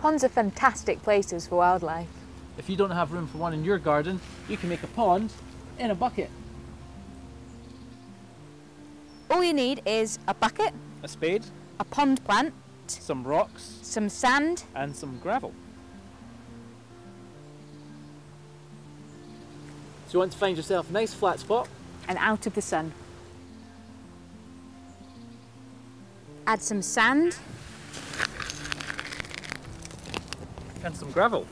Ponds are fantastic places for wildlife. If you don't have room for one in your garden, you can make a pond in a bucket. All you need is a bucket, A spade, a pond plant, some rocks, some sand, and some gravel. So you want to find yourself a nice flat spot, and out of the sun. Add some sand, and some gravel.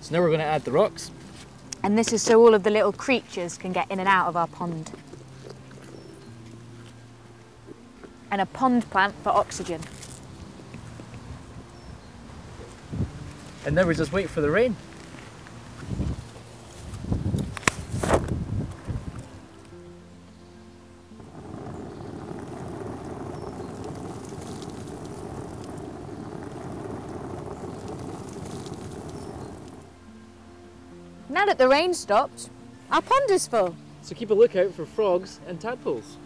So now we're going to add the rocks. and this is so all of the little creatures can get in and out of our pond. And a pond plant for oxygen. And now we just wait for the rain. Now that the rain stopped, our pond is full. So keep a lookout for frogs and tadpoles.